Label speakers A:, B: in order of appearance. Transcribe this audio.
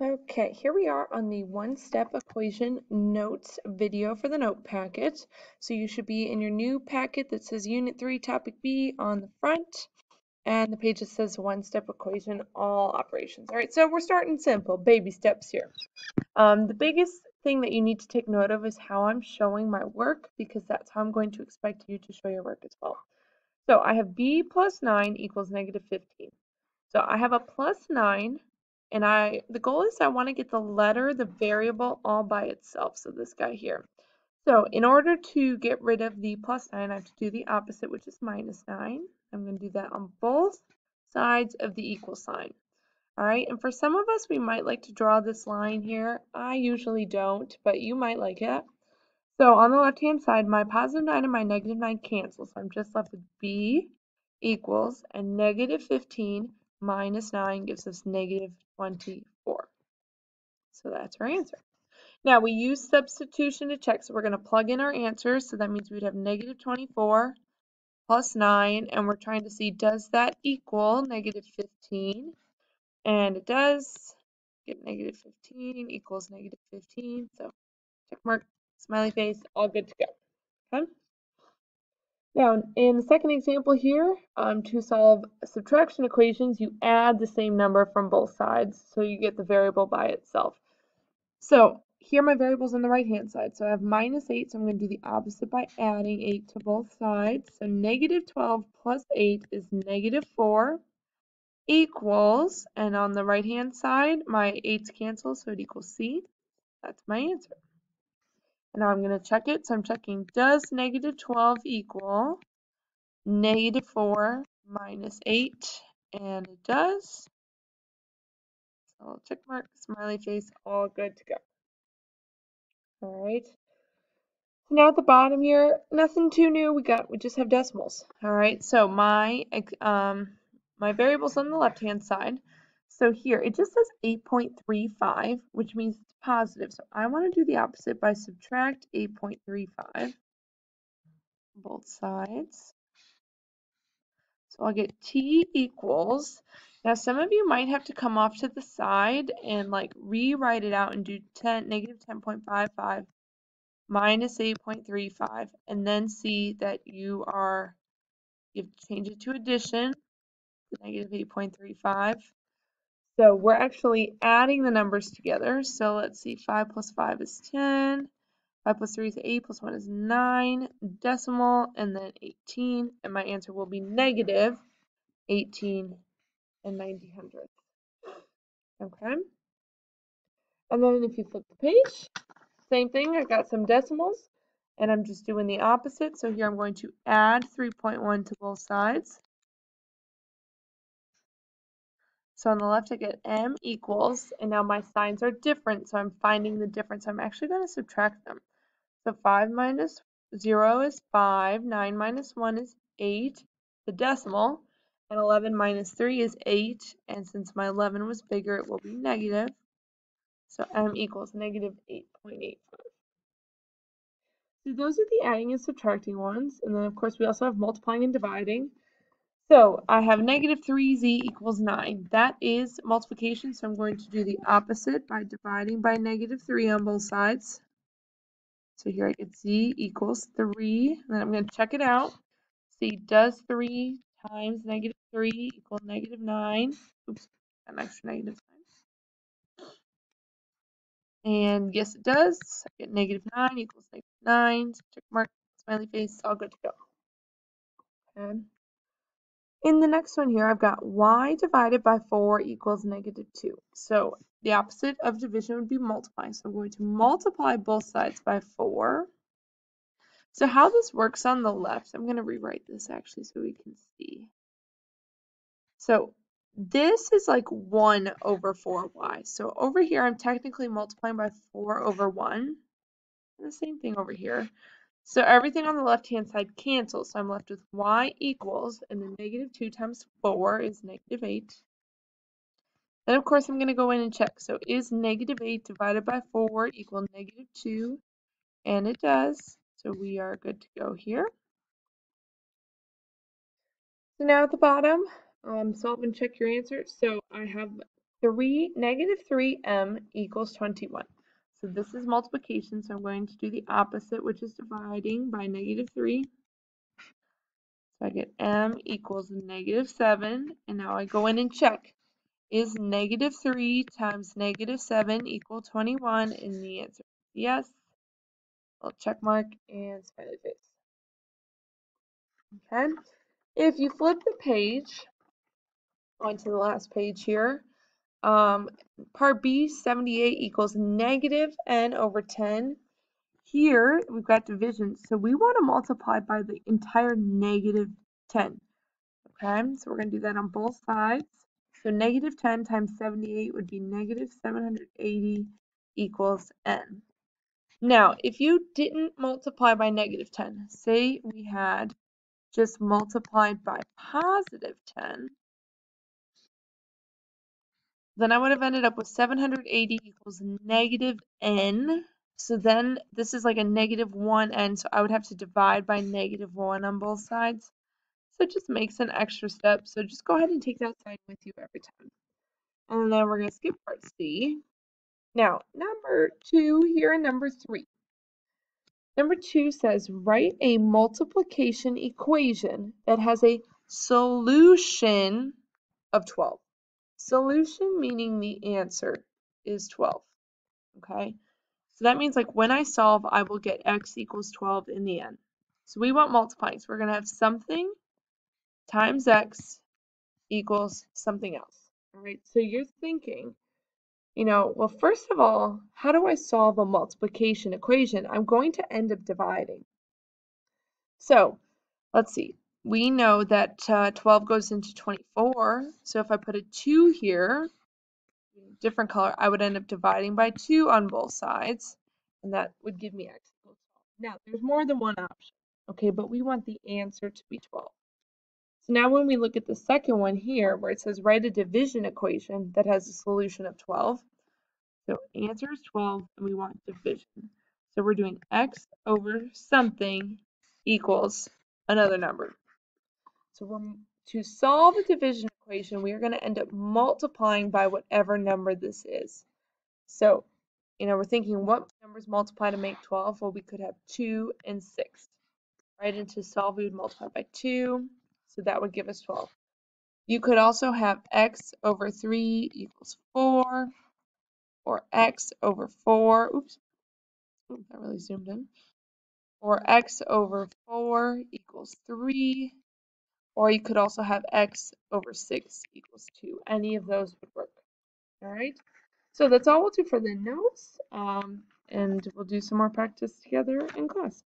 A: Okay, here we are on the one-step equation notes video for the note packet. So you should be in your new packet that says Unit 3, Topic B on the front, and the page that says one-step equation, all operations. All right, so we're starting simple, baby steps here. Um, the biggest thing that you need to take note of is how I'm showing my work, because that's how I'm going to expect you to show your work as well. So I have b plus 9 equals negative 15. So I have a plus 9 and I the goal is I want to get the letter, the variable all by itself. So this guy here. So in order to get rid of the plus 9, I have to do the opposite, which is minus 9. I'm going to do that on both sides of the equal sign. All right, and for some of us, we might like to draw this line here. I usually don't, but you might like it. So on the left-hand side, my positive 9 and my negative 9 cancel. So I'm just left with b equals, and negative 15 minus 9 gives us negative 24. So that's our answer. Now we use substitution to check, so we're going to plug in our answers. So that means we'd have negative 24 plus 9, and we're trying to see does that equal negative 15? And it does. Get negative 15 equals negative 15. So check mark, smiley face, all good to go. Okay. Now, in the second example here, um, to solve subtraction equations, you add the same number from both sides, so you get the variable by itself. So here my variable's on the right-hand side, so I have minus 8, so I'm going to do the opposite by adding 8 to both sides. So negative 12 plus 8 is negative 4 equals, and on the right-hand side, my 8's cancel, so it equals C. That's my answer. And now I'm going to check it. So I'm checking, does negative 12 equal negative 4 minus 8? And it does. So check mark, smiley face, all good to go. All right. Now at the bottom here, nothing too new. We got, we just have decimals. All right. So my, um, my variables on the left-hand side. So here, it just says 8.35, which means it's positive. So I want to do the opposite by subtract 8.35 both sides. So I'll get t equals, now some of you might have to come off to the side and like rewrite it out and do 10, negative 10.55 minus 8.35 and then see that you are, you have to change it to addition, negative 8.35 so we're actually adding the numbers together. So let's see, 5 plus 5 is 10. 5 plus 3 is 8, plus 1 is 9, decimal, and then 18. And my answer will be negative 18 and 90 hundredths. Okay. And then if you flip the page, same thing, I've got some decimals, and I'm just doing the opposite. So here I'm going to add 3.1 to both sides. So on the left, I get m equals, and now my signs are different, so I'm finding the difference. I'm actually going to subtract them. So 5 minus 0 is 5, 9 minus 1 is 8, the decimal, and 11 minus 3 is 8, and since my 11 was bigger, it will be negative. So m equals negative 8.85. So those are the adding and subtracting ones, and then of course we also have multiplying and dividing. So I have negative 3z equals 9. That is multiplication, so I'm going to do the opposite by dividing by negative 3 on both sides. So here I get z equals 3, and then I'm going to check it out. See, does 3 times negative 3 equal negative 9? Oops, an extra negative sign. And yes, it does. I get negative 9 equals negative 9. Check mark, smiley face, all good to go. Okay. In the next one here, I've got y divided by 4 equals negative 2. So the opposite of division would be multiplying. So I'm going to multiply both sides by 4. So how this works on the left, I'm going to rewrite this actually so we can see. So this is like 1 over 4y. So over here, I'm technically multiplying by 4 over 1. And the same thing over here. So everything on the left-hand side cancels. So I'm left with y equals, and then negative 2 times 4 is negative 8. Then, of course, I'm going to go in and check. So is negative 8 divided by 4 equal negative 2? And it does. So we are good to go here. So now at the bottom, um, solve and check your answer. So I have 3, negative 3m equals 21. So this is multiplication, so I'm going to do the opposite, which is dividing by negative 3. So I get m equals negative 7, and now I go in and check. Is negative 3 times negative 7 equal 21? And the answer is yes. Little check mark and smiley face. Okay. If you flip the page onto the last page here, um, part B, 78 equals negative n over 10. Here, we've got division, so we want to multiply by the entire negative 10. Okay, so we're going to do that on both sides. So negative 10 times 78 would be negative 780 equals n. Now, if you didn't multiply by negative 10, say we had just multiplied by positive 10, then I would have ended up with 780 equals negative n. So then this is like a negative 1n, so I would have to divide by negative 1 on both sides. So it just makes an extra step. So just go ahead and take that sign with you every time. And then we're going to skip part C. Now, number 2 here and number 3. Number 2 says, write a multiplication equation that has a solution of 12. Solution meaning the answer is 12. Okay, so that means like when I solve, I will get x equals 12 in the end. So we want multiplying. So we're going to have something times x equals something else. All right, so you're thinking, you know, well, first of all, how do I solve a multiplication equation? I'm going to end up dividing. So let's see. We know that uh, 12 goes into 24. So if I put a 2 here, different color, I would end up dividing by 2 on both sides. And that would give me x equals 12. Now, there's more than one option. Okay, but we want the answer to be 12. So now when we look at the second one here, where it says write a division equation that has a solution of 12. So answer is 12, and we want division. So we're doing x over something equals another number. So to solve a division equation, we are going to end up multiplying by whatever number this is. So, you know, we're thinking what numbers multiply to make 12? Well, we could have 2 and 6. Right, and to solve, we would multiply by 2. So that would give us 12. You could also have x over 3 equals 4, or x over 4, oops, that really zoomed in, or x over 4 equals 3, or you could also have x over 6 equals 2. Any of those would work. All right, so that's all we'll do for the notes, um, and we'll do some more practice together in class.